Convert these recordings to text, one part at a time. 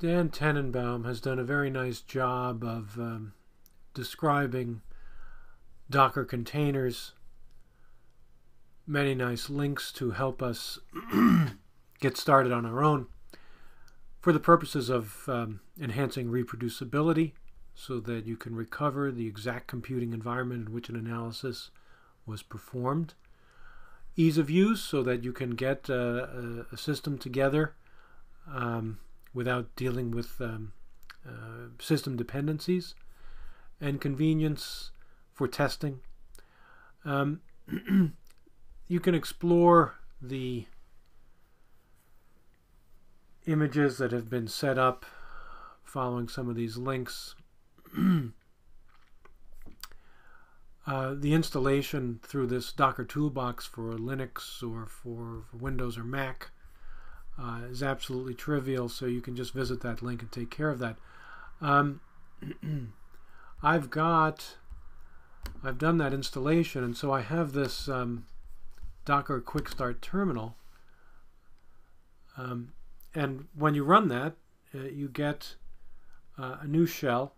Dan Tenenbaum has done a very nice job of um, describing Docker containers, many nice links to help us get started on our own for the purposes of um, enhancing reproducibility so that you can recover the exact computing environment in which an analysis was performed. Ease of use so that you can get uh, a, a, system together um, without dealing with um, uh, system dependencies. And convenience for testing. Um, you can explore the images that have been set up following some of these links Uh, the installation through this Docker toolbox for Linux or for, for Windows or Mac uh, is absolutely trivial, so you can just visit that link and take care of that. Um, I've got, I've done that installation, and so I have this um, Docker Quick Start Terminal. Um, and when you run that, uh, you get uh, a new shell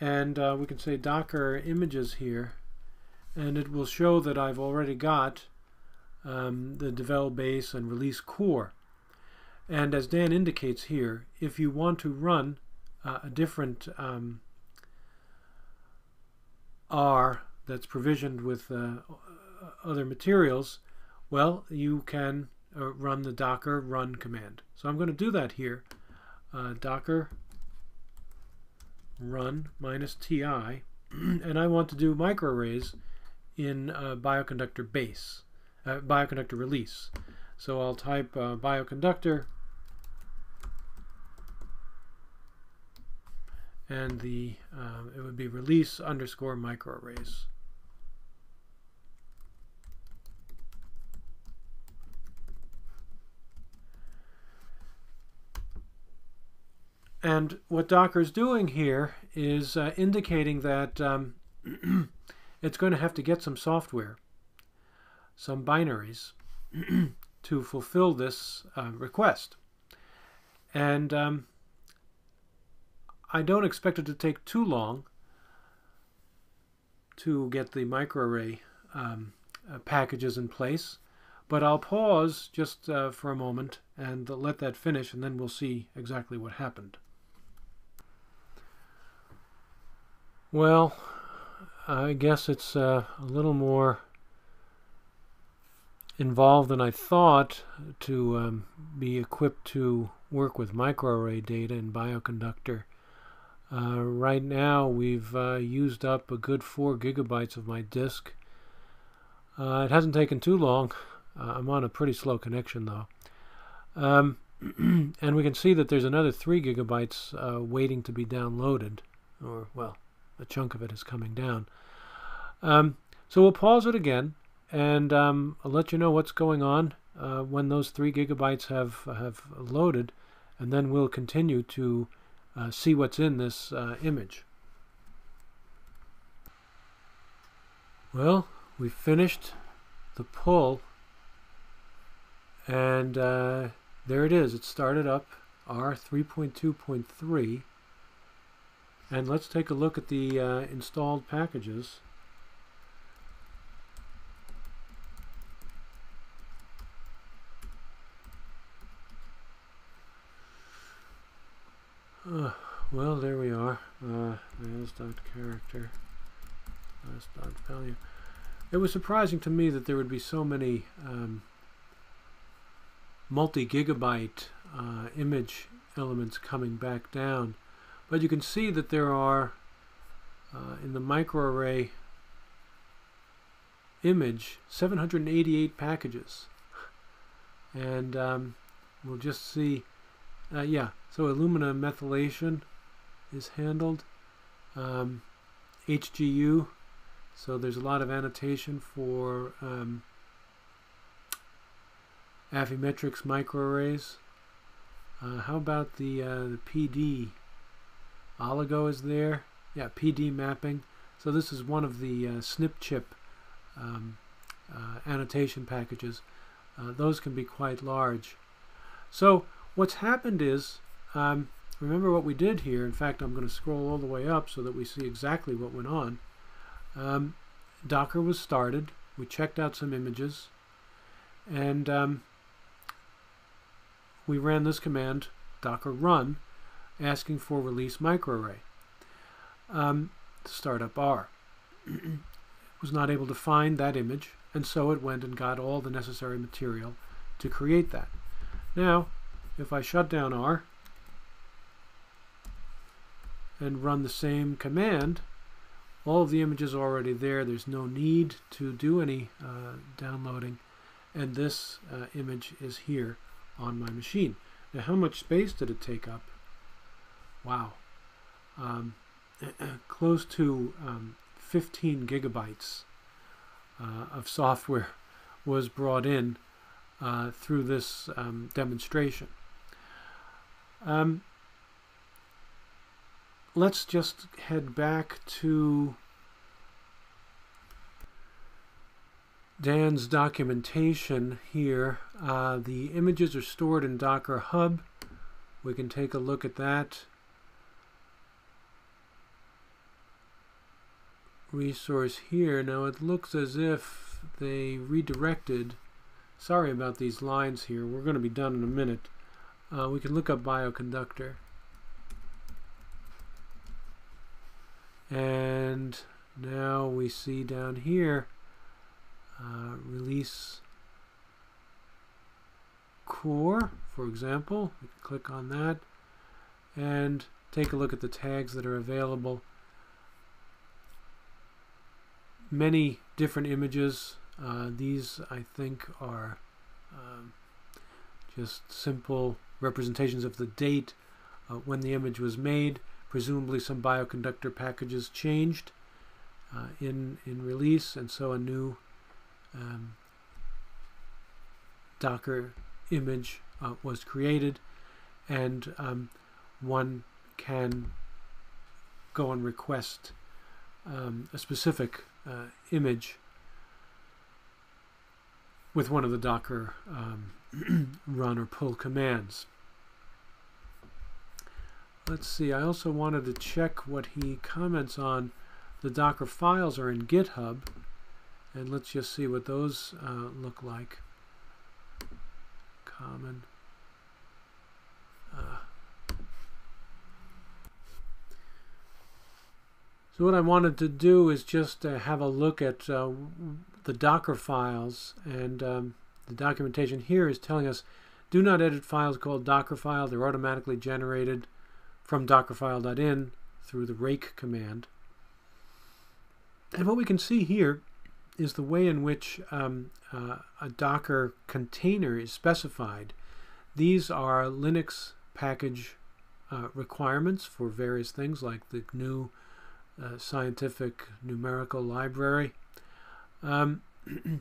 and uh, we can say docker images here and it will show that I've already got um, the devel base and release core and as Dan indicates here if you want to run uh, a different um, R that's provisioned with uh, other materials well you can uh, run the docker run command so I'm going to do that here uh, docker run minus ti, and I want to do microarrays in uh, bioconductor base, uh, bioconductor release. So I'll type bioconductor and the uh, it would be release underscore microarrays. And what Docker is doing here is uh, indicating that um, it's going to have to get some software, some binaries, to fulfill this uh, request. And um, I don't expect it to take too long to get the microarray um, uh, packages in place. But I'll pause just uh, for a moment and let that finish, and then we'll see exactly what happened. Well, I guess it's uh, a little more involved than I thought to um, be equipped to work with microarray data in Bioconductor. Uh, right now, we've uh, used up a good four gigabytes of my disk. Uh, it hasn't taken too long. Uh, I'm on a pretty slow connection, though. Um, and we can see that there's another three gigabytes uh, waiting to be downloaded, or, well, a chunk of it is coming down. Um, so we'll pause it again, and um, I'll let you know what's going on uh, when those three gigabytes have have loaded, and then we'll continue to uh, see what's in this uh, image. Well, we finished the pull, and uh, there it is. It started up R 3.2.3 and let's take a look at the uh, installed packages. Uh, well, there we are. Uh, as dot character, as dot value. It was surprising to me that there would be so many um, multi-gigabyte uh, image elements coming back down. But you can see that there are, uh, in the microarray image, 788 packages. And um, we'll just see, uh, yeah, so Illumina methylation is handled. Um, HGU, so there's a lot of annotation for um, Affymetrix microarrays. Uh, how about the, uh, the PD Oligo is there. Yeah, PD mapping. So this is one of the uh, SnpChip um, uh, annotation packages. Uh, those can be quite large. So what's happened is um, remember what we did here. In fact, I'm going to scroll all the way up so that we see exactly what went on. Um, Docker was started. We checked out some images. And um, we ran this command, docker run, asking for release microarray um, to start up R. was not able to find that image, and so it went and got all the necessary material to create that. Now, if I shut down R and run the same command, all of the images are already there. There's no need to do any uh, downloading, and this uh, image is here on my machine. Now, how much space did it take up? Wow. Um, close to um, 15 gigabytes uh, of software was brought in uh, through this um, demonstration. Um, let's just head back to Dan's documentation here. Uh, the images are stored in Docker Hub. We can take a look at that. resource here. Now it looks as if they redirected. Sorry about these lines here. We're going to be done in a minute. Uh, we can look up bioconductor. And now we see down here uh, release core, for example. We can click on that and take a look at the tags that are available many different images. Uh, these, I think, are um, just simple representations of the date uh, when the image was made. Presumably some bioconductor packages changed uh, in, in release, and so a new um, Docker image uh, was created, and um, one can go and request um, a specific uh, image with one of the Docker um, run or pull commands. Let's see, I also wanted to check what he comments on. The Docker files are in GitHub, and let's just see what those uh, look like. Common. Uh, So what I wanted to do is just uh, have a look at uh, the Docker files and um, the documentation here is telling us do not edit files called Dockerfile. They're automatically generated from dockerfile.in through the rake command. And what we can see here is the way in which um, uh, a Docker container is specified. These are Linux package uh, requirements for various things like the GNU uh, scientific numerical library. Um,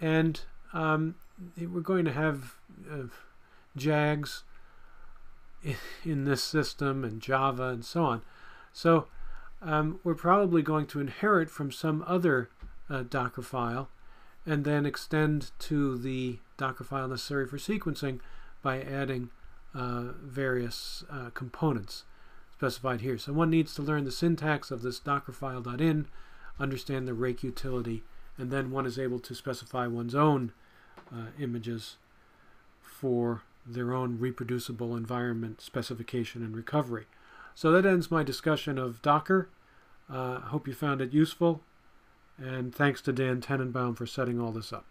and um, we're going to have uh, JAGs in this system and Java and so on. So um, we're probably going to inherit from some other uh, Docker file and then extend to the Docker file necessary for sequencing by adding uh, various uh, components specified here. So one needs to learn the syntax of this dockerfile.in, understand the rake utility, and then one is able to specify one's own uh, images for their own reproducible environment specification and recovery. So that ends my discussion of Docker. I uh, hope you found it useful, and thanks to Dan Tenenbaum for setting all this up.